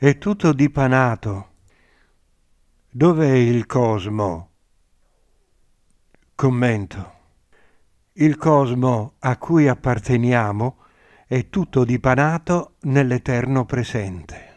È tutto dipanato. Dov'è il cosmo? Commento. Il cosmo a cui apparteniamo è tutto dipanato nell'eterno presente.